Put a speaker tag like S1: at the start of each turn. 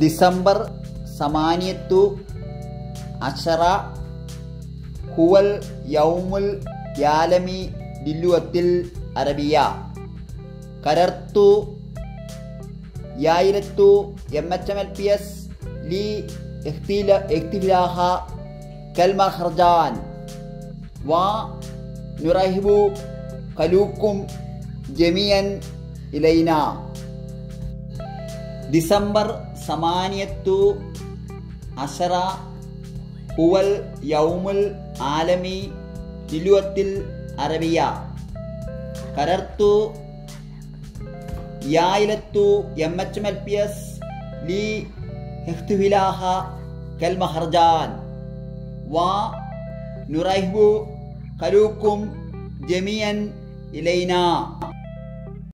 S1: December സമാനിയത്തു അഷറ ഹുവൽ യൗമുൽ യാലമി ദില്ലുവത്തിൽ അറബിയ. കരർത്തു യായിരത്തു M H M L P S ലി എഖ്തിലാഹ കൽമ വാ നുറഹിബു കലൂക്കും ജമിയൻ ഇലൈന. ഡിസംബർ സമാനിയത്തു അഷറ ഹുവൽ യൗമുൽ ആലമി തിലുവത്തിൽ അറബിയ. കരർത്തു യായിലത്തു M H L P S ലി ഹെഹ്തുഹിലാഹ കൽ മഹർജാൻ. വാ നുറൈഹു കലൂക്കും ജമിയൻ ഇലൈന.